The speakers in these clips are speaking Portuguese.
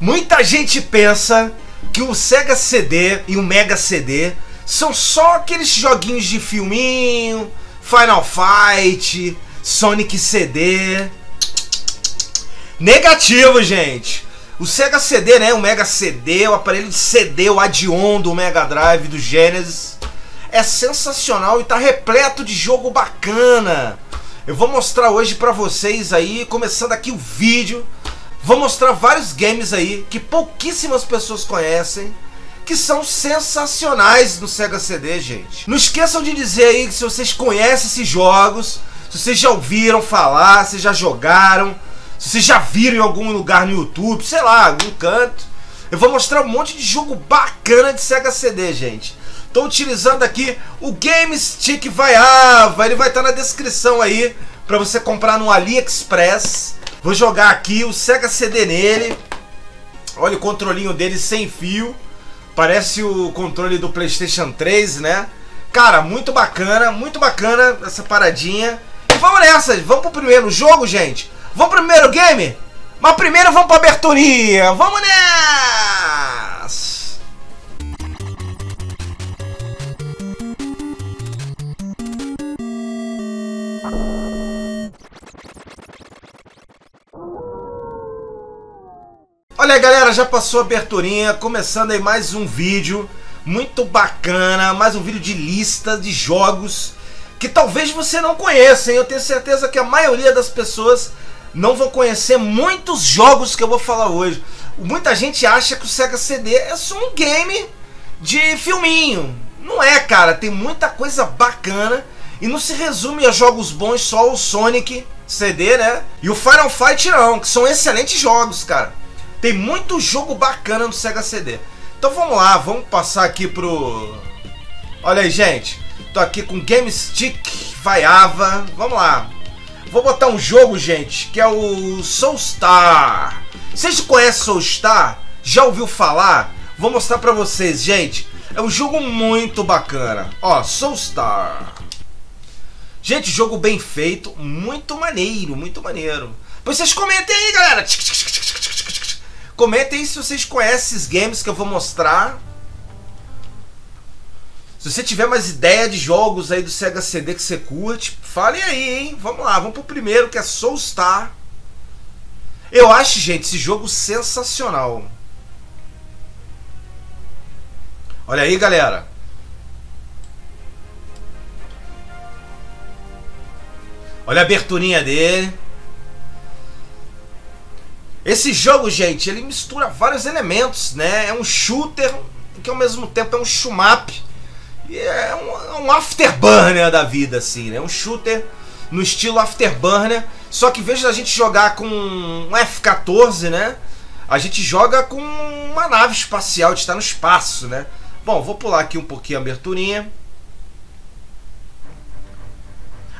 Muita gente pensa que o Sega CD e o Mega CD são só aqueles joguinhos de filminho, Final Fight, Sonic CD. Negativo, gente. O Sega CD, né, o Mega CD, o aparelho de CD, o Adion do Mega Drive do Genesis, é sensacional e tá repleto de jogo bacana. Eu vou mostrar hoje para vocês aí, começando aqui o vídeo, Vou mostrar vários games aí que pouquíssimas pessoas conhecem, que são sensacionais no Sega CD, gente. Não esqueçam de dizer aí que se vocês conhecem esses jogos, se vocês já ouviram falar, se já jogaram, se vocês já viram em algum lugar no YouTube, sei lá, algum canto. Eu vou mostrar um monte de jogo bacana de Sega CD, gente. Estou utilizando aqui o Game Stick Vaiava, ele vai estar na descrição aí para você comprar no AliExpress. Vou jogar aqui o Sega CD nele. Olha o controlinho dele sem fio. Parece o controle do PlayStation 3, né? Cara, muito bacana, muito bacana essa paradinha. E vamos nessa, vamos pro primeiro jogo, gente. Vamos pro primeiro game? Mas primeiro vamos pra aberturinha. Vamos nessa! Olha aí galera, já passou a aberturinha, começando aí mais um vídeo muito bacana, mais um vídeo de lista de jogos que talvez você não conheça, hein? eu tenho certeza que a maioria das pessoas não vão conhecer muitos jogos que eu vou falar hoje. Muita gente acha que o Sega CD é só um game de filminho. Não é, cara, tem muita coisa bacana e não se resume a jogos bons só o Sonic CD, né? E o Final Fight não, que são excelentes jogos, cara. Tem muito jogo bacana no Sega CD. Então vamos lá, vamos passar aqui pro. Olha aí, gente. Tô aqui com Game Stick Vaiava. Vamos lá. Vou botar um jogo, gente, que é o Soulstar. Vocês conhecem Soulstar? Já ouviu falar? Vou mostrar pra vocês, gente. É um jogo muito bacana. Ó, Soulstar. Gente, jogo bem feito, muito maneiro, muito maneiro. Pois vocês comentem aí, galera. Comentem se vocês conhecem esses games que eu vou mostrar. Se você tiver mais ideia de jogos aí do Sega CD que você curte, fale aí, hein? Vamos lá, vamos pro primeiro que é Soulstar. Eu acho, gente, esse jogo sensacional. Olha aí, galera. Olha a aberturinha dele. Esse jogo, gente, ele mistura vários elementos, né? É um shooter que ao mesmo tempo é um shumap. E é um, é um afterburner da vida, assim, né? Um shooter no estilo afterburner. Só que vez da gente jogar com um F-14, né? A gente joga com uma nave espacial, de estar no espaço, né? Bom, vou pular aqui um pouquinho a aberturinha.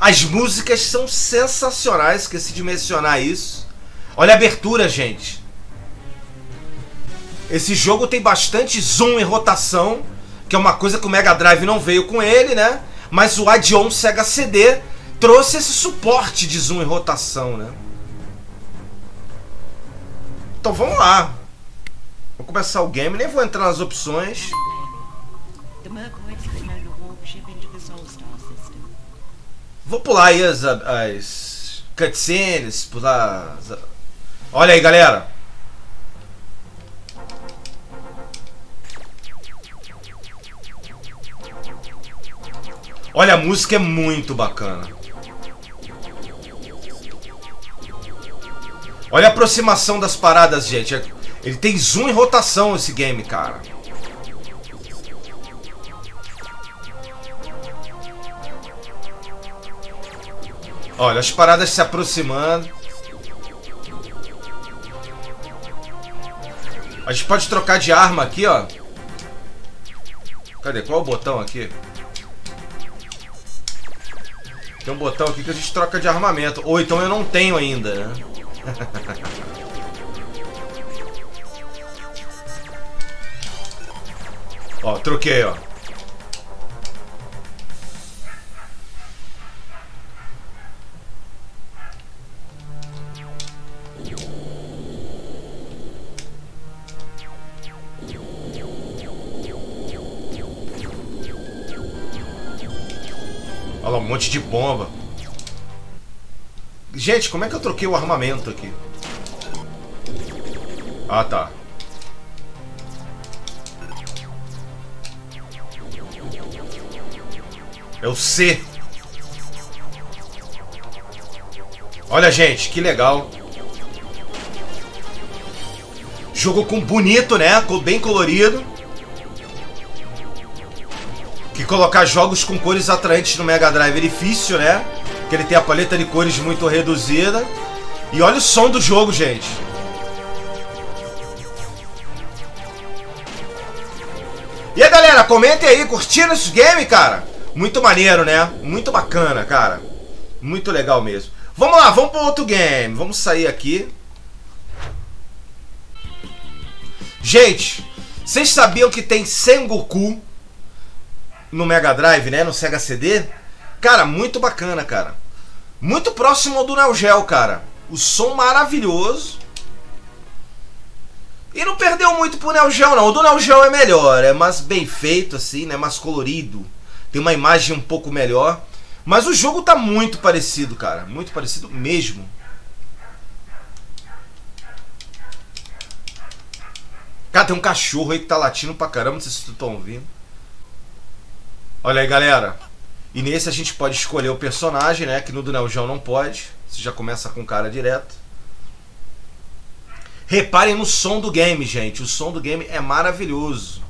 As músicas são sensacionais, esqueci de mencionar isso. Olha a abertura, gente. Esse jogo tem bastante zoom e rotação, que é uma coisa que o Mega Drive não veio com ele, né? Mas o Adion Sega CD trouxe esse suporte de zoom e rotação, né? Então vamos lá. Vou começar o game, nem vou entrar nas opções. Vou pular aí as, as cutscenes, pular as, Olha aí, galera. Olha, a música é muito bacana. Olha a aproximação das paradas, gente. Ele tem zoom e rotação esse game, cara. Olha, as paradas se aproximando. A gente pode trocar de arma aqui, ó. Cadê? Qual o botão aqui? Tem um botão aqui que a gente troca de armamento. Ou então eu não tenho ainda, né? ó, troquei, ó. Monte de bomba. Gente, como é que eu troquei o armamento aqui? Ah, tá. É o C. Olha, gente, que legal. Jogo com bonito, né? Bem colorido. Colocar jogos com cores atraentes no Mega Drive é difícil, né? Porque ele tem a paleta de cores muito reduzida. E olha o som do jogo, gente. E aí, galera, comentem aí, curtindo esse game, cara? Muito maneiro, né? Muito bacana, cara. Muito legal mesmo. Vamos lá, vamos para outro game. Vamos sair aqui. Gente, vocês sabiam que tem Sengoku no Mega Drive, né? No Sega CD? Cara, muito bacana, cara. Muito próximo ao do Neo Geo, cara. O som maravilhoso. E não perdeu muito pro Neo Geo, não. O do Neo Geo é melhor, é mais bem feito, assim, né? Mais colorido. Tem uma imagem um pouco melhor. Mas o jogo tá muito parecido, cara. Muito parecido mesmo. Cara, tem um cachorro aí que tá latindo pra caramba. Não sei se vocês estão ouvindo. Olha aí, galera. E nesse a gente pode escolher o personagem, né? Que no do Neo não pode. Você já começa com o cara direto. Reparem no som do game, gente. O som do game é maravilhoso.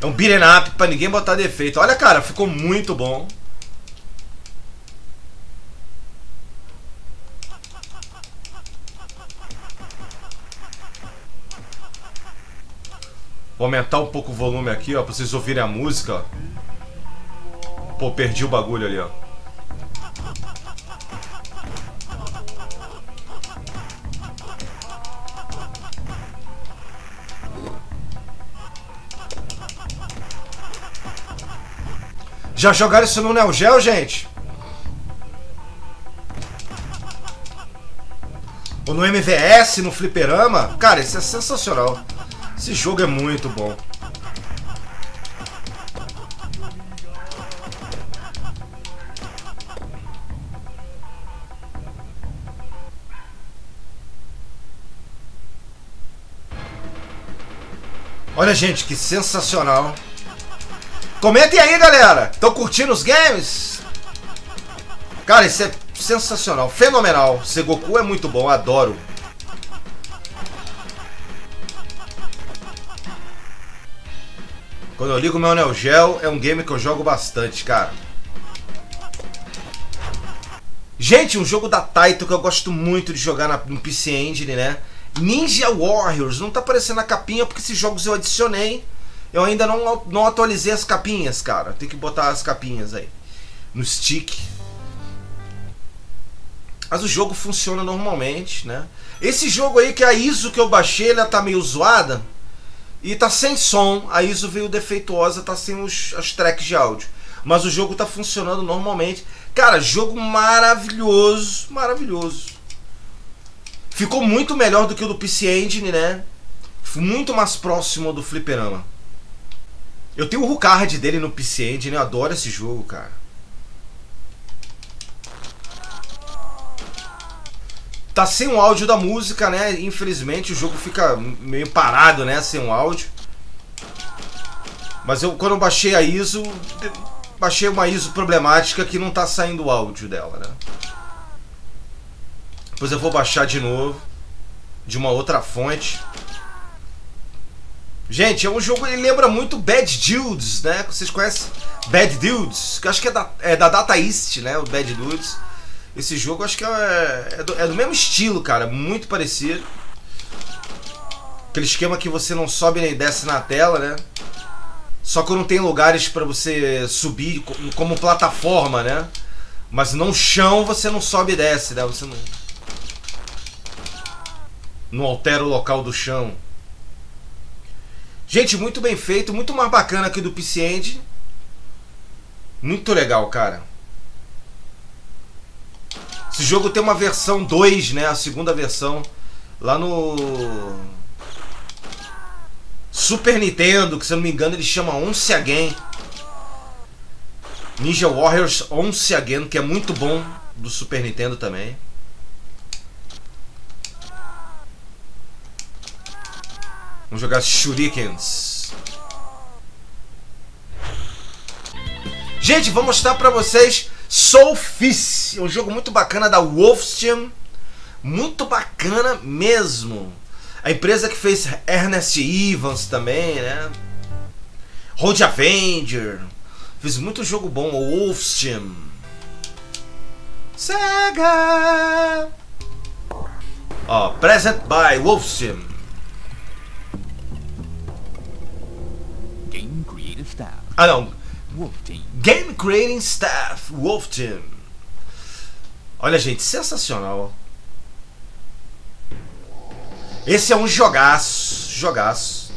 É um beat'em up pra ninguém botar defeito. Olha, cara, ficou muito bom. Vou aumentar um pouco o volume aqui, ó, pra vocês ouvirem a música. Pô, perdi o bagulho ali, ó. Já jogaram isso no Neo Geo, gente? Ou no MVS, no Fliperama? Cara, isso é sensacional. Esse jogo é muito bom. Olha, gente, que sensacional. Comentem aí, galera. Estão curtindo os games? Cara, isso é sensacional, fenomenal. Segoku é muito bom, adoro. Quando eu ligo meu Neo Geo, é um game que eu jogo bastante, cara. Gente, um jogo da Taito que eu gosto muito de jogar na, no PC Engine, né? Ninja Warriors. Não tá aparecendo a capinha porque esses jogos eu adicionei eu ainda não, não atualizei as capinhas, cara. Tem que botar as capinhas aí. No stick. Mas o jogo funciona normalmente, né? Esse jogo aí que a ISO que eu baixei, ela tá meio zoada. E tá sem som. A ISO veio defeituosa, tá sem os, as tracks de áudio. Mas o jogo tá funcionando normalmente. Cara, jogo maravilhoso. Maravilhoso. Ficou muito melhor do que o do PC Engine, né? Muito mais próximo do Fliperama. Eu tenho o Rucard dele no PC Engine, eu adoro esse jogo, cara. Tá sem o áudio da música, né? Infelizmente o jogo fica meio parado, né? Sem o áudio. Mas eu, quando eu baixei a ISO, baixei uma ISO problemática que não tá saindo o áudio dela, né? Depois eu vou baixar de novo, de uma outra fonte. Gente, é um jogo, ele lembra muito Bad Dudes, né? Vocês conhecem Bad Dudes? Que acho que é da, é da Data East, né? O Bad Dudes. Esse jogo acho que é, é, do, é do mesmo estilo, cara. Muito parecido. Aquele esquema que você não sobe nem desce na tela, né? Só que não tem lugares para você subir como plataforma, né? Mas no chão você não sobe e desce, né? Você não. Não altera o local do chão. Gente, muito bem feito, muito mais bacana que do PC Engine. Muito legal, cara. Esse jogo tem uma versão 2, né? A segunda versão. Lá no. Super Nintendo, que se eu não me engano ele chama Once Again. Ninja Warriors Once Again, que é muito bom do Super Nintendo também. Vamos jogar Shurikens. Gente, vou mostrar pra vocês Soul Fist, um jogo muito bacana da Wolfsteam. Muito bacana mesmo. A empresa que fez Ernest Evans também, né? Road Avenger. Fiz muito jogo bom, o Wolfsteam. Sega! Ó, Present by Wolfsteam. Game Creative Staff. Ah não, Wolf Team. Game Creating Staff, Wolf Team. Olha, gente, sensacional. Esse é um jogaço, jogaço.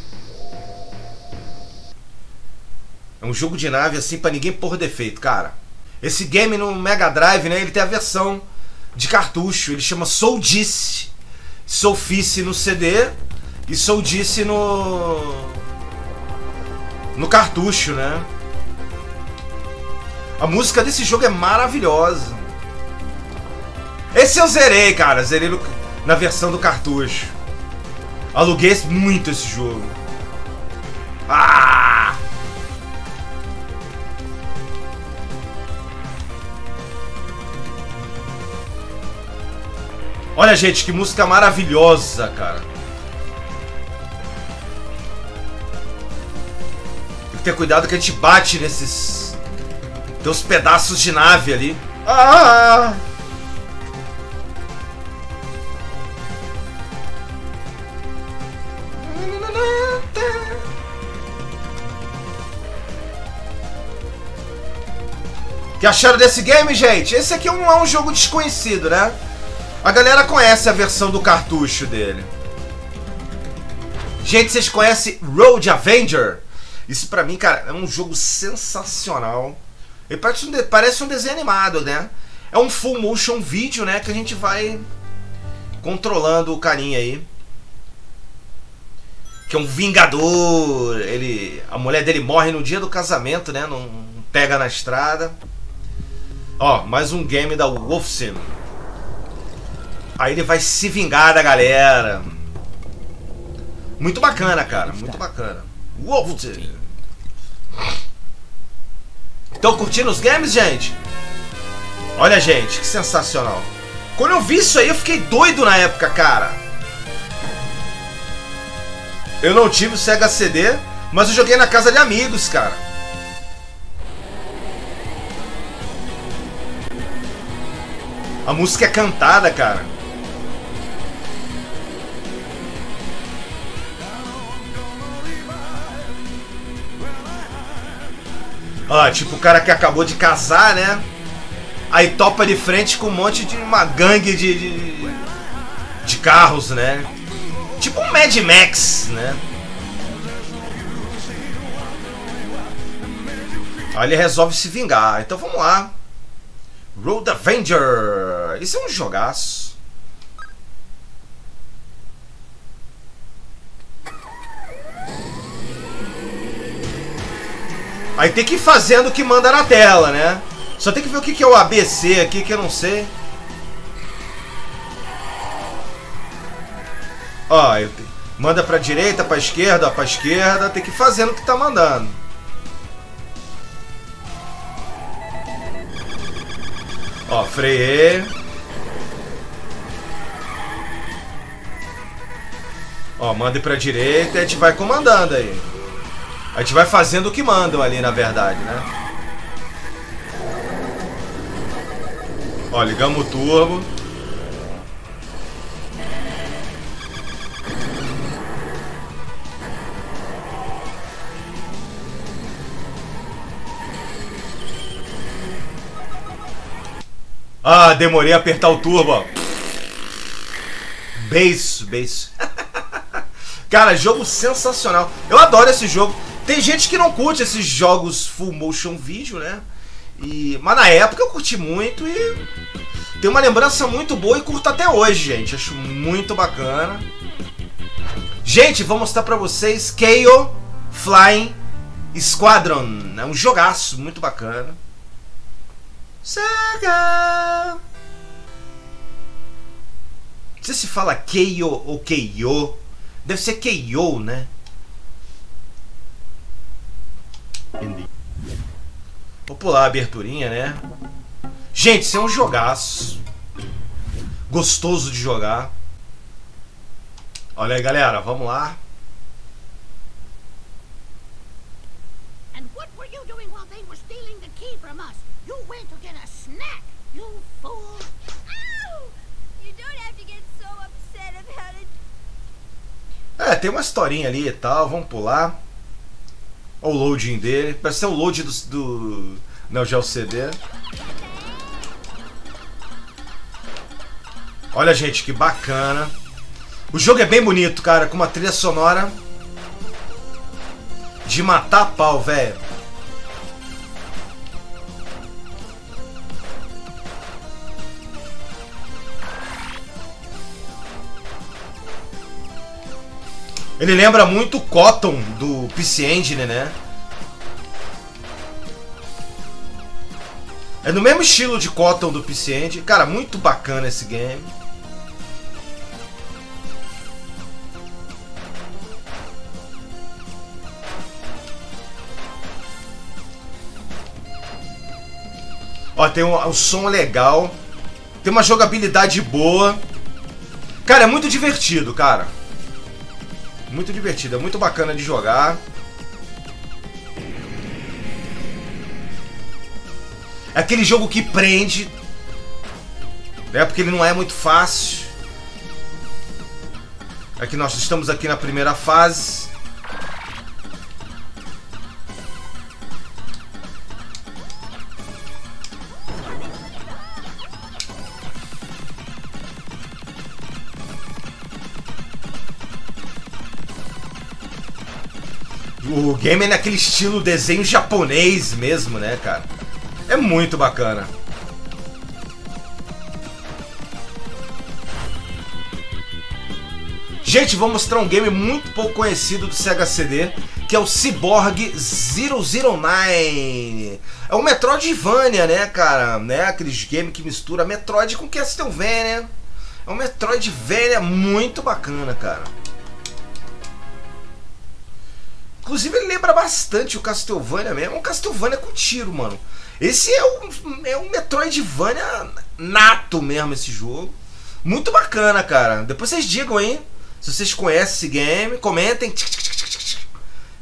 É um jogo de nave assim pra ninguém pôr defeito, cara. Esse game no Mega Drive, né, ele tem a versão de cartucho, ele chama Soul Dice. Soul Fice no CD e Soul Dice no no cartucho, né? A música desse jogo é maravilhosa. Esse eu zerei, cara. Zerei no- na versão do cartucho. Aluguei muito esse jogo. Ah! Olha, gente, que música maravilhosa, cara. Tem que ter cuidado que a gente bate nesses. Tem uns pedaços de nave ali. Ah! que acharam desse game, gente? Esse aqui não é um jogo desconhecido, né? A galera conhece a versão do cartucho dele. Gente, vocês conhecem Road Avenger? Isso pra mim, cara, é um jogo sensacional. Parece um, de- parece um desenho animado, né? É um full motion vídeo, né? Que a gente vai controlando o carinha aí. Que é um vingador. Ele, a mulher dele morre no dia do casamento, né? Não pega na estrada. Ó, mais um game da Wolfsim. Aí ele vai se vingar da galera. Muito bacana, cara. Muito bacana. Wolfsim. Estão curtindo os games, gente? Olha, gente, que sensacional. Quando eu vi isso aí, eu fiquei doido na época, cara. Eu não tive o Sega CD, mas eu joguei na casa de amigos, cara. A música é cantada, cara. Ó, tipo o cara que acabou de casar, né? Aí topa de frente com um monte de uma gangue de, de, de carros, né? Tipo um Mad Max, né? Aí ele resolve se vingar. Então vamos lá. Road Avenger. Isso é um jogaço. Aí tem que ir fazendo o que manda na tela, né? Só tem que ver o que é o ABC aqui que eu não sei. Ó, eu te- manda pra direita, pra esquerda, pra esquerda, tem que ir fazendo o que tá mandando. Ó, freiei. Ó, manda pra direita e a gente vai comandando aí. A gente vai fazendo o que mandam ali, na verdade, né? Ó, ligamos o turbo. Ah, demorei a apertar o turbo. Beijo, beijo. Cara, jogo sensacional. Eu adoro esse jogo. Tem gente que não curte esses jogos full motion video, né? E, mas na época eu curti muito e tem uma lembrança muito boa e curto até hoje, gente. Acho muito bacana. Gente, vou mostrar pra vocês KO Flying Squadron. É um jogaço muito bacana. Sega! Não sei se fala KO ou KO. Deve ser KO, né? Vou pular a aberturinha, né? Gente, isso é um jogaço. Gostoso de jogar. Olha aí, galera, vamos lá. É, tem uma historinha ali e tal, vamos pular. Olha o loading dele. Parece ser o load do, do Neo Geo CD. Olha, gente, que bacana. O jogo é bem bonito, cara, com uma trilha sonora de matar pau, velho. Ele lembra muito o Cotton do PC Engine, né? É no mesmo estilo de Cotton do PC Engine. Cara, muito bacana esse game. Ó, tem um, um som legal. Tem uma jogabilidade boa. Cara, é muito divertido, cara. Muito divertido, é muito bacana de jogar. É aquele jogo que prende. Né? Porque ele não é muito fácil. É que nós estamos aqui na primeira fase. Game é naquele estilo desenho japonês mesmo, né, cara? É muito bacana. Gente, vou mostrar um game muito pouco conhecido do Sega CD, que é o Cyborg 009. É um Metroidvania, né, cara? Né? Aqueles games que mistura Metroid com Castlevania. É um Metroidvania muito bacana, cara. Inclusive ele lembra bastante o Castlevania mesmo. É um Castlevania com tiro, mano. Esse é um, é um Metroidvania nato mesmo, esse jogo. Muito bacana, cara. Depois vocês digam, hein? Se vocês conhecem esse game, comentem.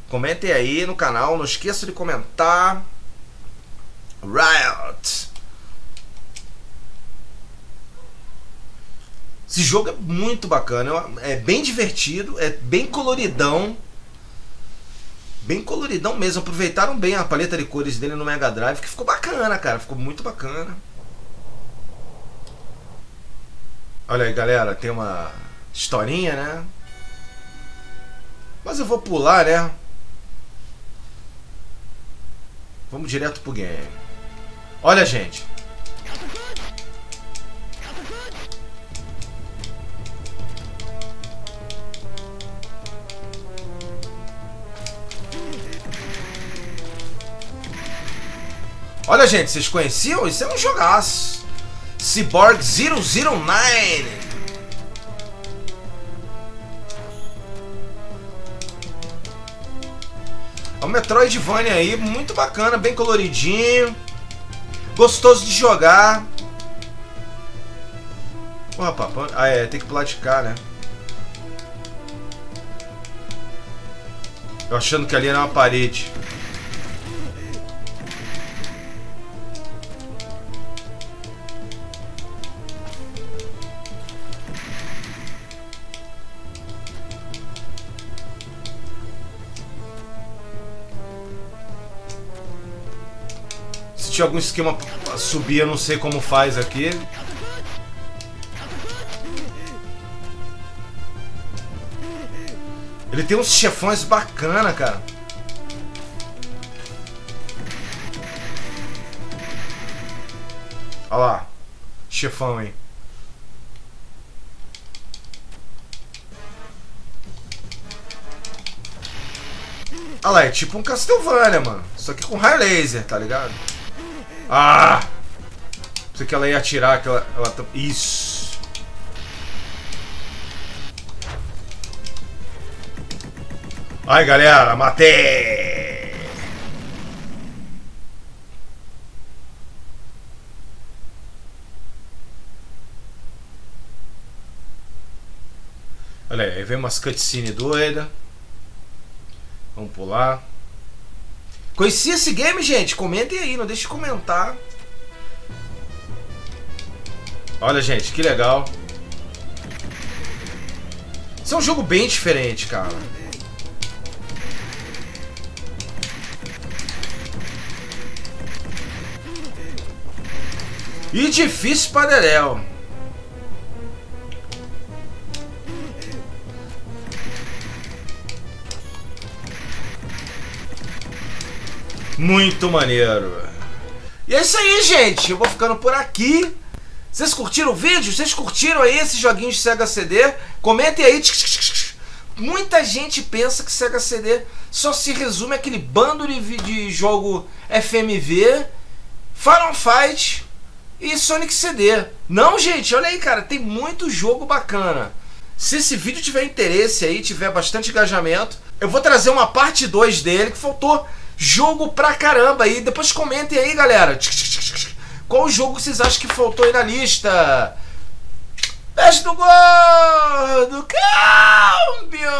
Comentem aí no canal. Não esqueça de comentar. Riot. Esse jogo é muito bacana. É bem divertido. É bem coloridão bem coloridão mesmo. Aproveitaram bem a paleta de cores dele no Mega Drive, que ficou bacana, cara. Ficou muito bacana. Olha aí, galera, tem uma historinha, né? Mas eu vou pular, né? Vamos direto pro game. Olha, gente. Olha, gente, vocês conheciam? Isso é um jogaço. Cyborg 009. É um Metroidvania aí, muito bacana, bem coloridinho. Gostoso de jogar. Porra, papai. Ah, é, tem que pular de cá, né? Eu achando que ali era uma parede. Tinha algum esquema pra subir, eu não sei como faz aqui. Ele tem uns chefões bacana, cara. Olha lá. Chefão, hein. Ah lá, é tipo um Castlevania, mano. Só que com raio laser, tá ligado? Ah! Pensei que ela ia atirar, que ela, ela... Tá- isso! Ai, galera, matei! Olha aí, vem umas cutscene doida. Vamos pular. Conheci esse game, gente? Comentem aí, não deixe de comentar. Olha, gente, que legal. Isso é um jogo bem diferente, cara. E difícil para. Muito maneiro. E é isso aí, gente. Eu vou ficando por aqui. Vocês curtiram o vídeo? Vocês curtiram aí esses joguinhos de Sega CD? Comentem aí. Muita gente pensa que Sega CD só se resume àquele bando de, de jogo FMV, Final Fight e Sonic CD. Não, gente, olha aí, cara, tem muito jogo bacana. Se esse vídeo tiver interesse aí, tiver bastante engajamento, eu vou trazer uma parte 2 dele que faltou Jogo pra caramba aí. Depois comentem aí, galera. Qual jogo vocês acham que faltou aí na lista? Beijo do gordo! Câmbio!